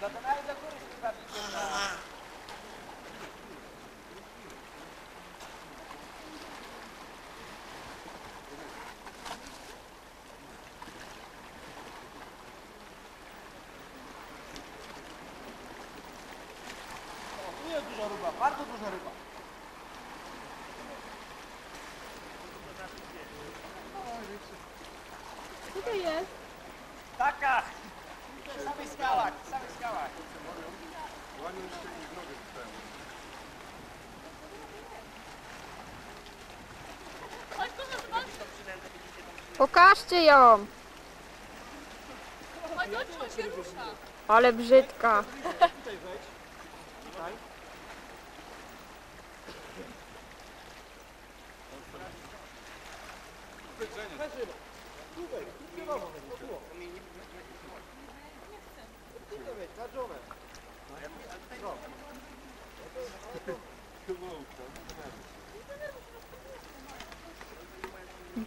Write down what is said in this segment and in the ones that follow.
No to nawet do góry się chyba wyciągnęła. O, tu jest duża ryba, bardzo duża ryba. Co to jest? Taka! W samych skałach, w samych skałach. Pokażcie ją! Ale brzydka.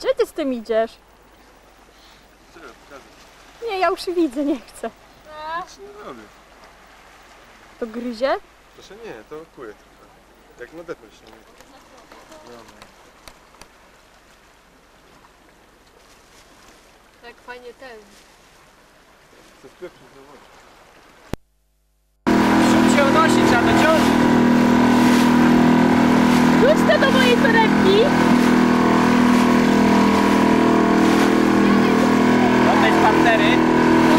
Gdzie ty z tym idziesz? Nie, ja już widzę, nie chcę. Nic nie robię. To gryzie? Proszę nie, to kuje trochę. Jak nadepnąć się. Dobra. Tak fajnie ten. To wpieprzyć na wodzie. Szum się unosi, trzeba. Rzuć to do mojej torebki! Oddać pantery.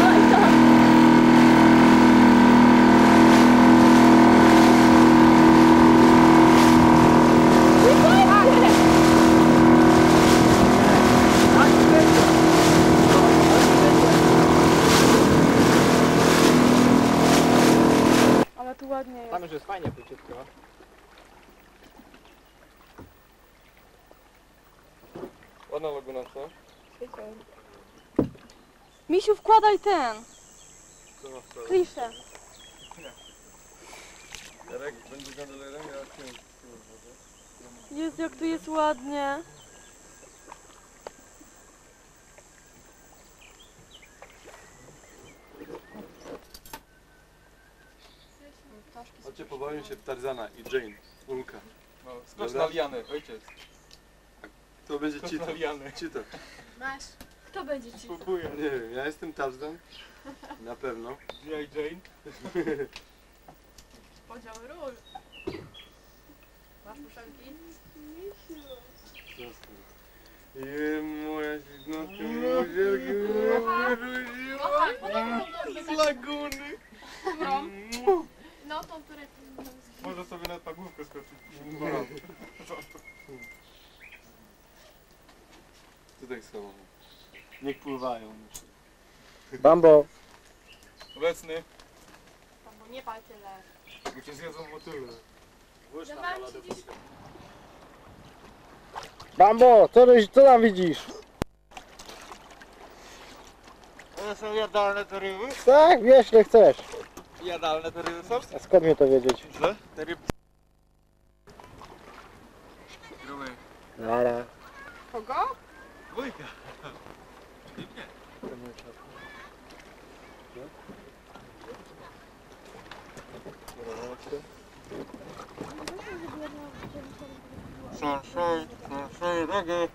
No i co? Ale tu ładnie jest. Fajnie płyciutko. Ładna laguna, co? Misiu, wkładaj ten, kliszę. Jarek będzie gondolerem, ja tym. Jest jak tu jest ładnie. Chodźcie, pobawię się w Tarzana i Jane. Ulka. No, skocz Dobra. na lianę, ojciec. To będzie Skocz Cito. na lianę. Cito. Masz. Kto będzie ci? Kupuję. Nie wiem, ja jestem Tarzan. Na pewno. G.I. Jane. Podział ról. Masz muszelki? I Bambo. Obecny, Bo nie pal tyle. bo cię zjedzą motyle. Bambo, co, co tam widzisz? One są jadalne te ryby? Tak, wiesz, ile chcesz. Jadalne te ryby są? A skąd mnie to wiedzieć? Źle? Te ryby... Sunshine, sunshine, reggae.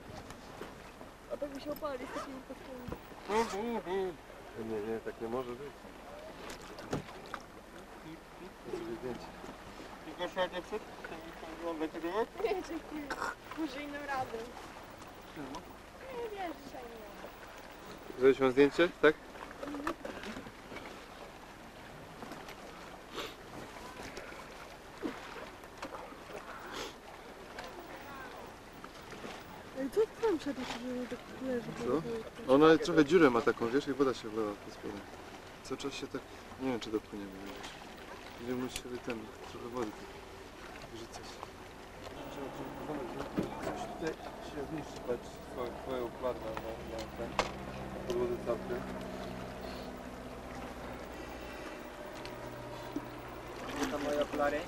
A tak by się opali z takimi kostiumami. Nie, nie, tak nie może być. Tylko siadzie przed tym wygląda tego? Nie, dziękuję. Może innym razem. Nie, wiesz, dzisiaj nie. Zrobić mam zdjęcie, tak? Ej, co ty tam szedłeś, że tak leży? Co? Ona trochę dziurę ma taką, wiesz, i woda się wlewa po spodem. Cały czas się tak, nie wiem czy dopłyniemy. Będziemy musieli ten, trochę wody tak wrzucać. Coś tutaj się zniszczy, patrz, twoje, układy na, ten, podłodze całkiem. To moje okulary.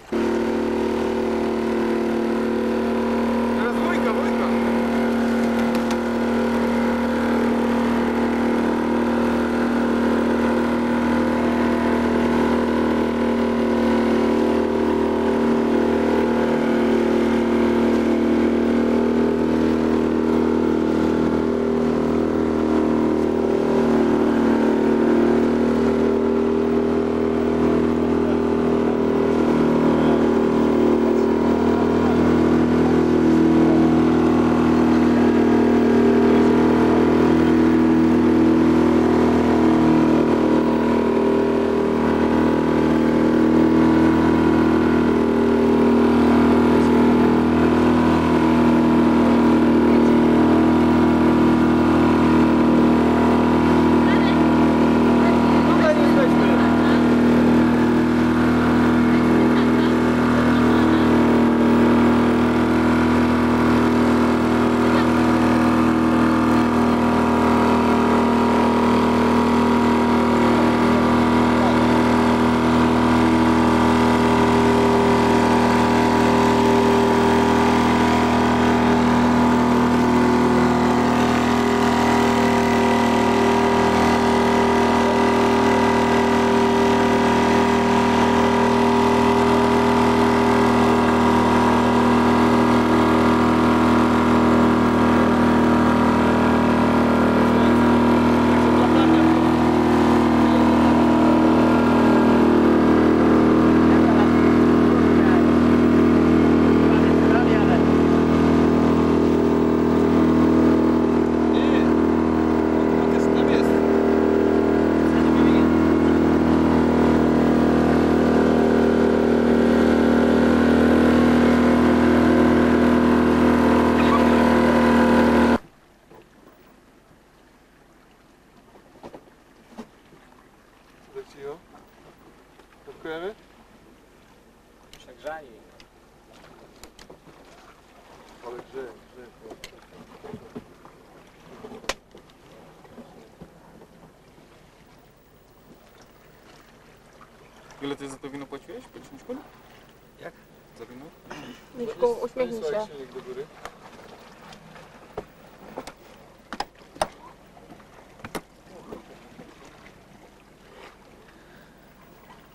Uśmiechnij się. Stanisław, silnik do góry.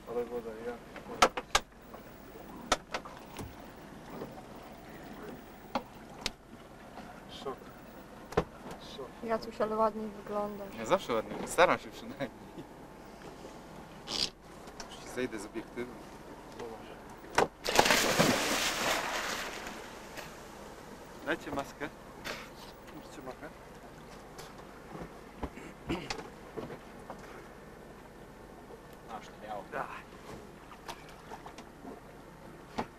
Ale woda, ja. Szok. Szok. Jacuś, ale ładnie wyglądasz. Ja zawsze ładnie, staram się przynajmniej. Już zejdę z obiektywu. Dajcie maskę. Puśćcie maskę. Masz, miało.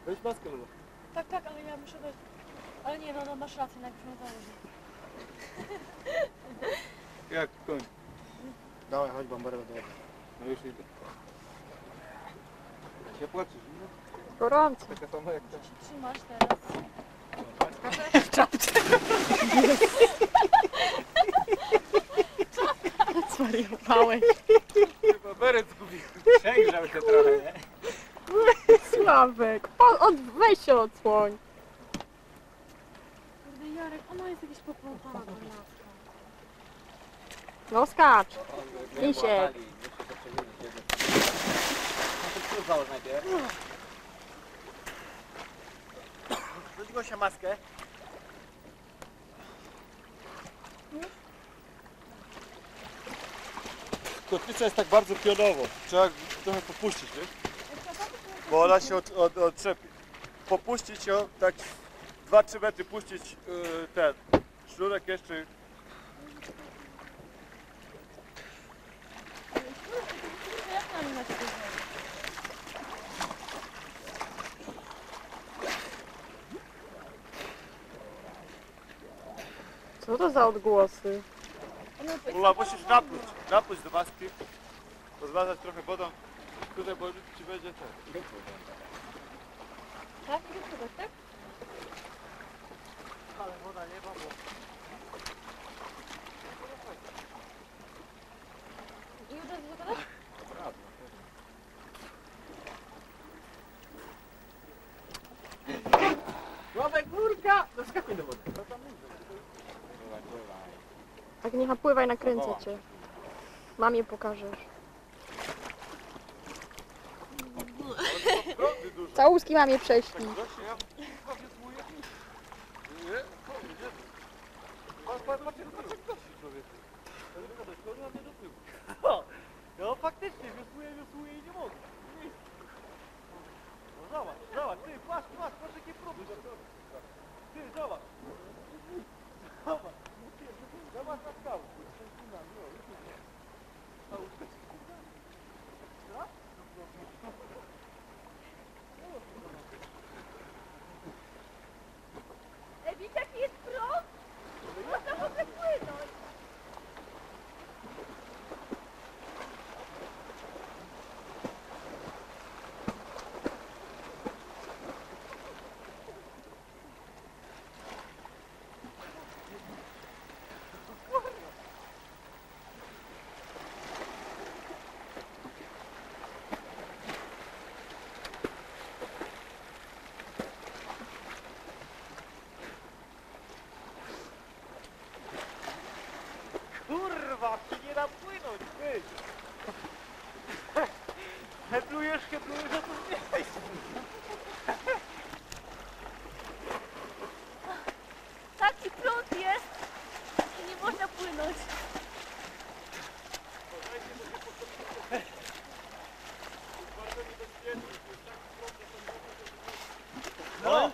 Weź maskę, Lulu. Tak, tak, ale ja muszę dać. Ale nie, no, no masz rację, najpierw mnie założę. Jak koń. Dawaj, chodź bomberę do No już idę. Się płaczesz, no? Gorąco. Taka sama jak ta. trzymasz teraz. Zwariowałeś. Chyba beret zgubił. Przegrzał się trochę, nie? Sławek. Od, weź się odsłoń. Kurde, Jarek, ona jest jakaś laska. No skacz. To tu założ najpierw. Rzuć Gosia maskę. Kotwica jest tak bardzo pionowo. Trzeba trochę popuścić, wiesz? Bo ona się od, od, odczepi. Popuścić ją, tak 2-3 metry puścić yy, ten sznurek jeszcze. Co to za odgłosy? Ula, možeš napluć, napluć do maski. Rozmazać trochę wodą. Tutaj, bo ci będzie ten. Tak, tak, tak? Ale woda nie ma, bo... nie napływaj, nakręcę cię. Mamie pokażesz. Całuski mamie prześlij. Właśnie, ja chyba wysłuję. Nie? Co, idzie? Patrz, patrz, patrz, patrz, jak dosyć człowieku. To nie wygląda, to nie do tyłu. No faktycznie, wiosłuję, wiosłuję i nie mogę. No zobacz, zobacz, ty, patrz, patrz, patrz jakie próby. Ty, zobacz. Zobacz. Zobacz na skałę. Ej, widzisz jaki jest prąd? Można w ogóle płynąć. Kurwa, ci nie da płynąć, ty! Heblujesz, heblujesz, a tu nie Taki prąd jest, że nie można płynąć. No!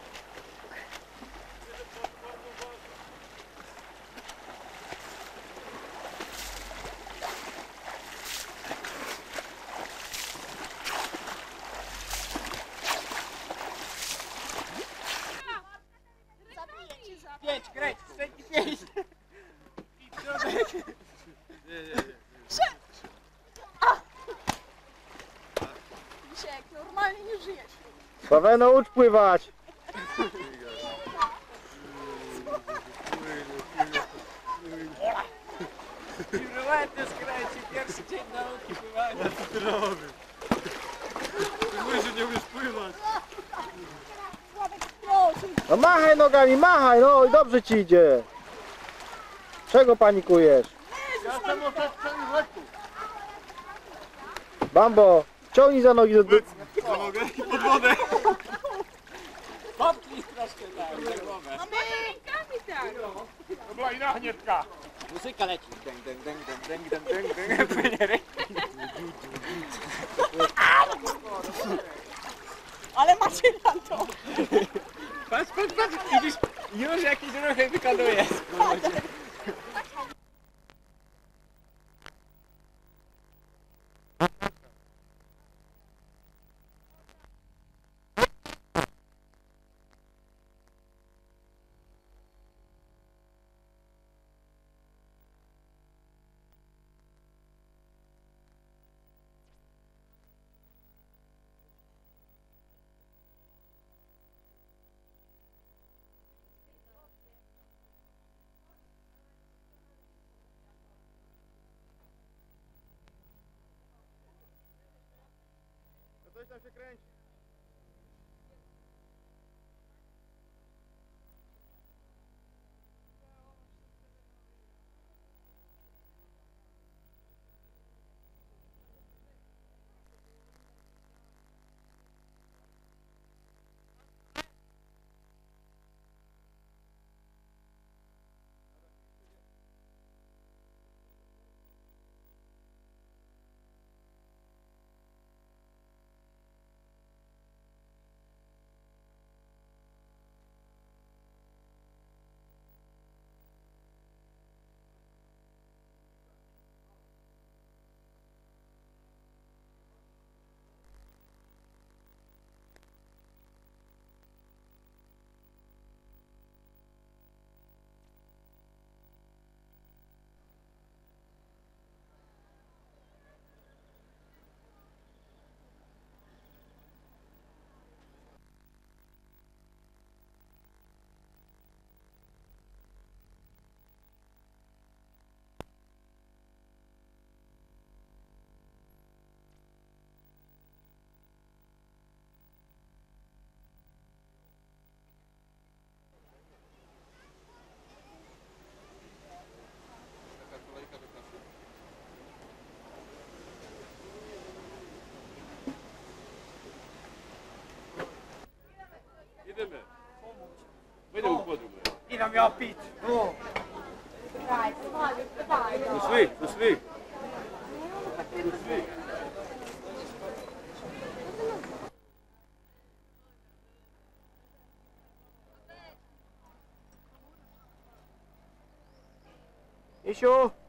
Maciek, normalnie nie żyjesz. Paweno, ucz pływać! Piruety skręci, pierwszy dzień nauki pływania. Co ty robisz? Ty mówisz, że nie umiesz pływać. No machaj nogami, machaj, no i dobrze ci idzie. Czego panikujesz? Ja jestem otoczony w lekku. Bambo, ciągnij za nogi do... do... Mogę? Pod wodę. Popnij troszkę tak, za głowę. mamy rękami tak. To była inna haniewka. Muzyka leci. Dęg, dęg, dęg, dęg, dęg, dęg, dęg, dęg. Płynie ręki. Ale macie na to. Patrz, patrz, patrz. Widzisz, już jakieś ruchy wykonuje. Coś tam vam ja pit. No. Posluj, posluj. Posluj. Išel.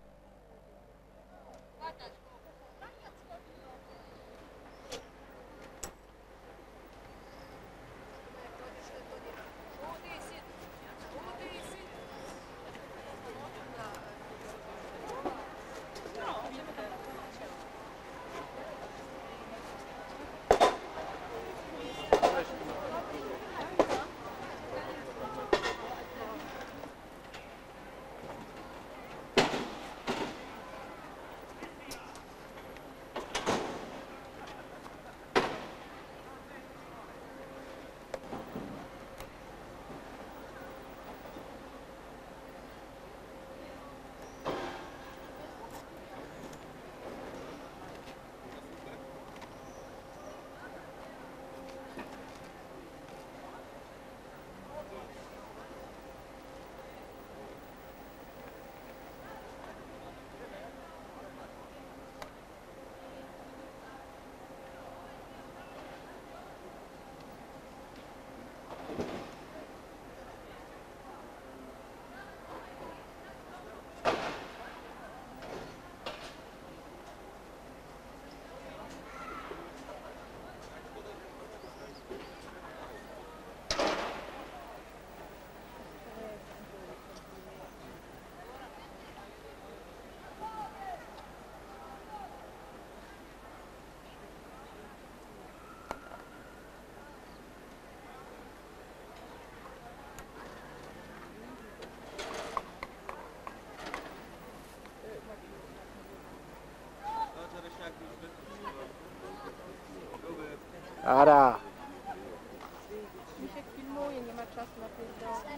Ara. Misiek filmuje, nie ma czasu na pierdolę.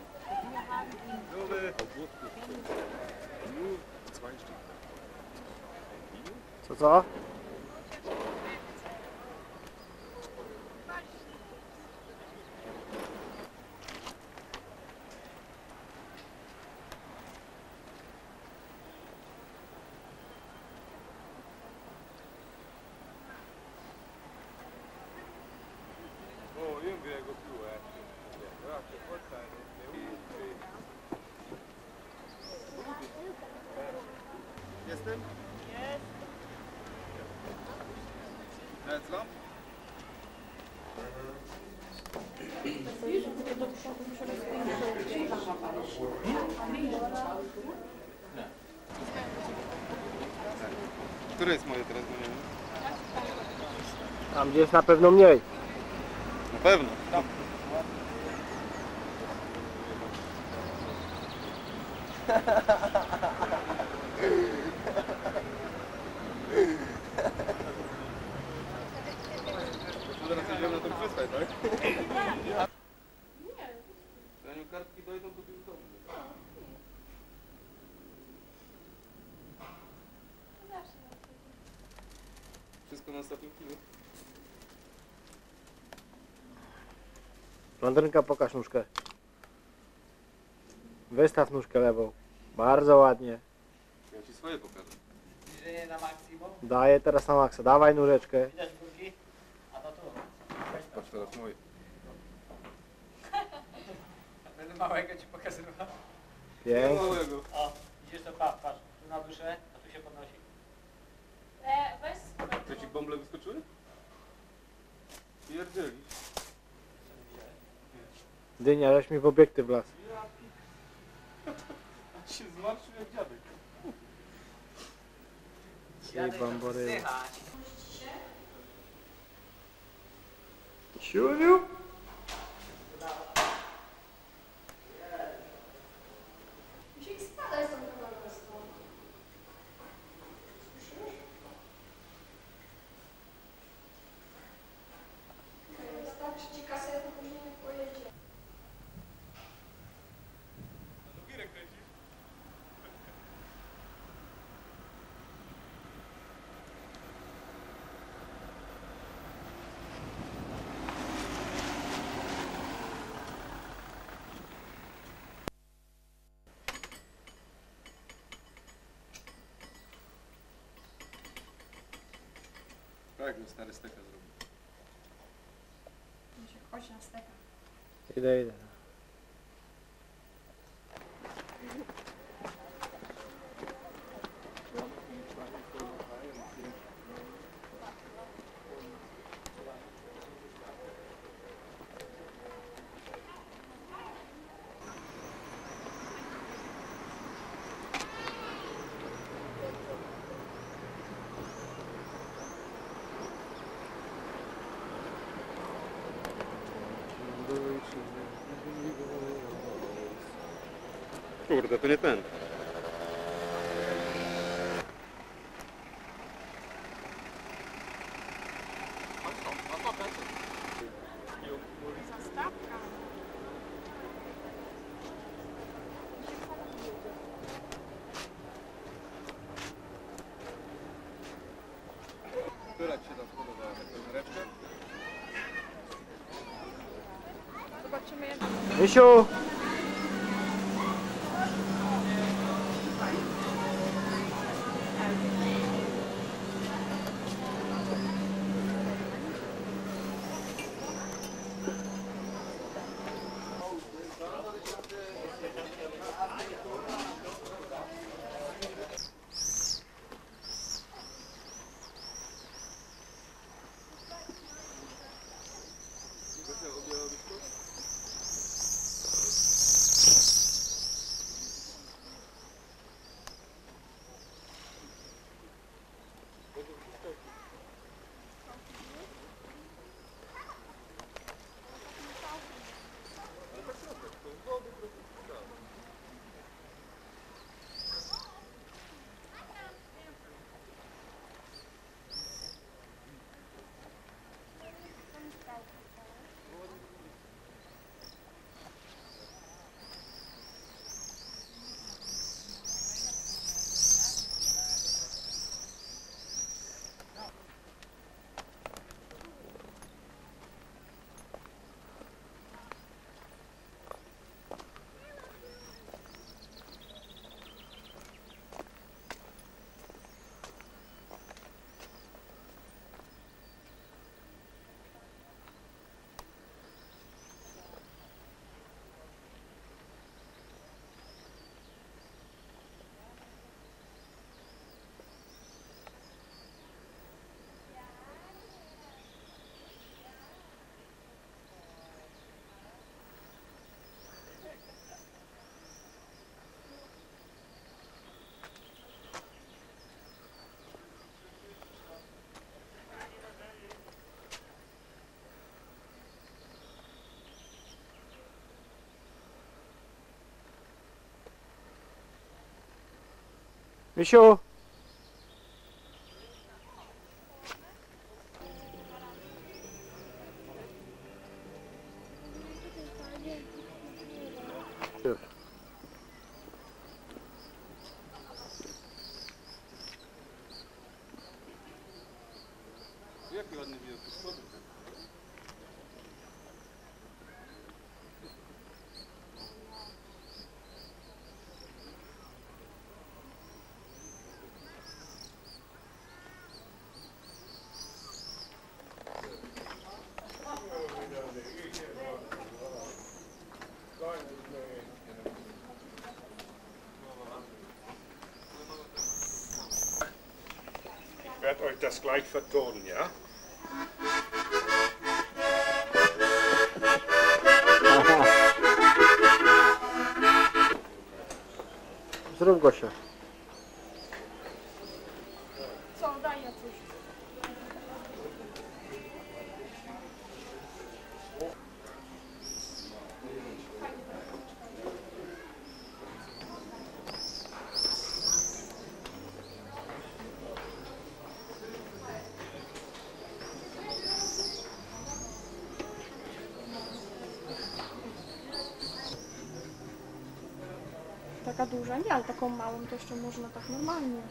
Co, co? O, jęby jego piłę. Jestem? Jest. Lecą? Które jest moje teraz? No nie wiem. Tam gdzie jest na pewno mniej. Na pewno. Teraz idziemy na tak? Nie. Kartki dojdą, to. Wszystko na ostatnim. Blondynka, pokaż nóżkę. Wystaw nóżkę lewą. Bardzo ładnie. Ja ci swoje pokażę. Zbliżenie na maksimum. Daję teraz na maksa. Dawaj nóżeczkę. Widać górki? A to tu. Patrz teraz moje. Będę małego ci pokazywał. Pięknie. Małego. O, widzisz to patrz, patrz. Tu na duszę, a tu się podnosi. E, weź To ci bąble wyskoczyły? Pierdzieli. Dynia, żeś mi w obiektyw las. A się zmarszczył jak dziadek. Bamboryła. Zdychać. Siuniu? Tak, no stary steka zrobił. Chodź na steka. Idę, idę. Kurde, to nie ten. Która ci się tam podobała? Taką reczkę? Zobaczymy jak... Misiu! Misiu! right desk glide foot Gordon, yeah? Zrób go się. Taką małą to jeszcze można tak normalnie.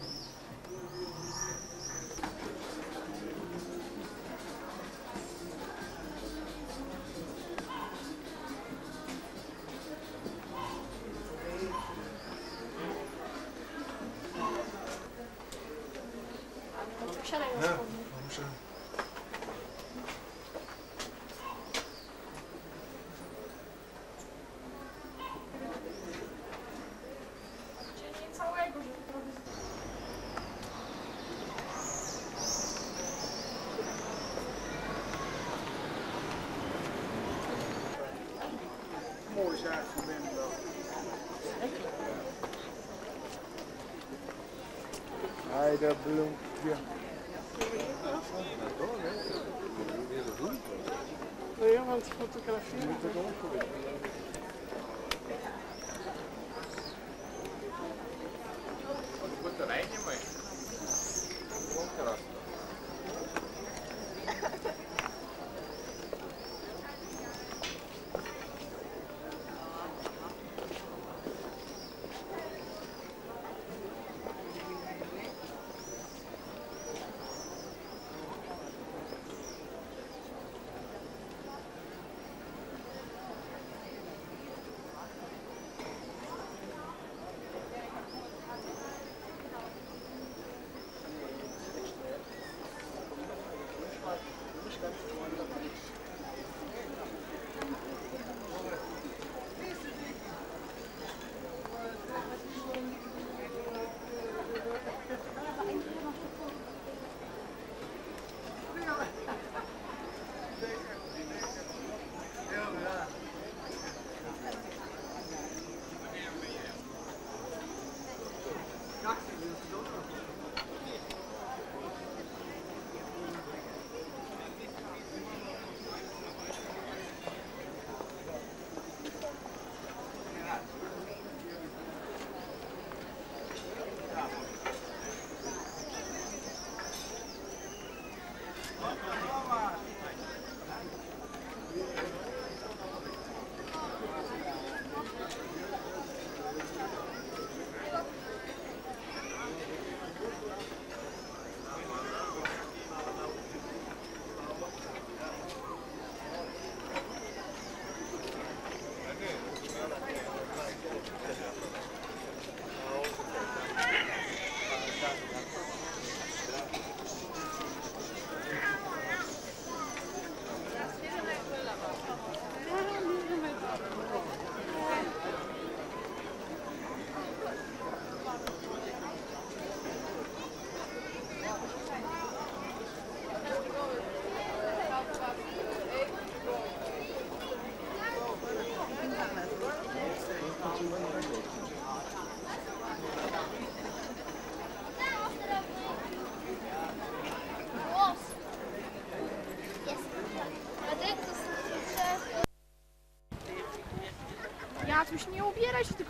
lekker bloempje. Wil je wat fotograferen?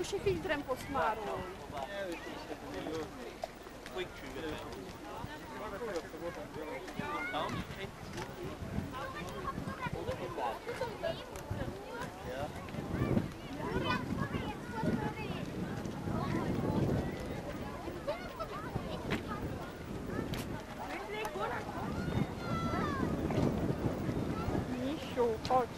Ja coś nie ubieraj się, tylko się filtrem posmaruj. Misiu, chodź.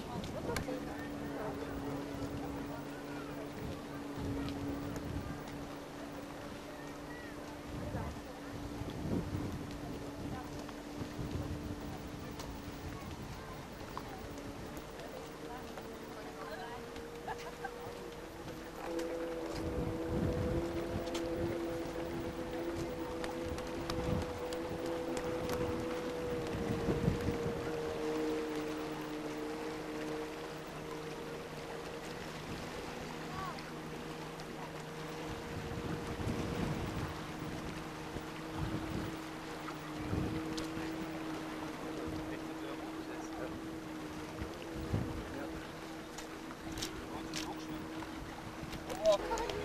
A